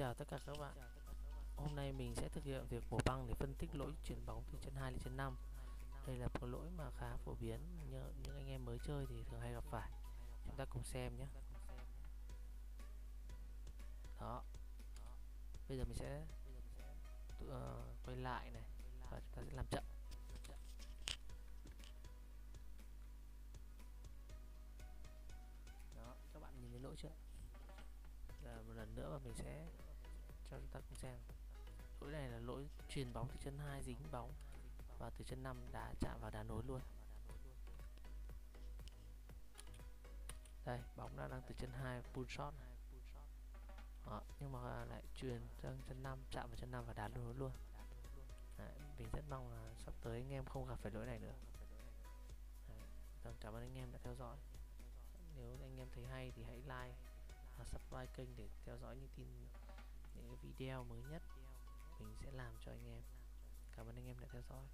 chào tất cả các bạn. Hôm nay mình sẽ thực hiện việc bổ băng để phân tích lỗi chuyển bóng từ chân 2 lên chân 5 Đây là một lỗi mà khá phổ biến nhưng những anh em mới chơi thì thường hay gặp phải. Chúng ta cùng xem nhé. Đó. Bây giờ mình sẽ uh, quay lại này và chúng ta sẽ làm chậm. Đó, các bạn nhìn thấy lỗi chưa? Giờ một lần nữa và mình sẽ xem. Lỗi này là lỗi truyền bóng từ chân 2 dính bóng và từ chân 5 đã chạm vào đá nối luôn. Đây bóng đã đang từ chân 2 pull shot. Đó, nhưng mà lại truyền sang chân 5 chạm vào chân 5 và đá nối luôn. Đấy, mình rất mong là sắp tới anh em không gặp phải lỗi này nữa. Đấy, vâng, cảm ơn anh em đã theo dõi. Nếu anh em thấy hay thì hãy like và subscribe kênh để theo dõi những tin video mới nhất mình sẽ làm cho anh em. Cảm ơn anh em đã theo dõi.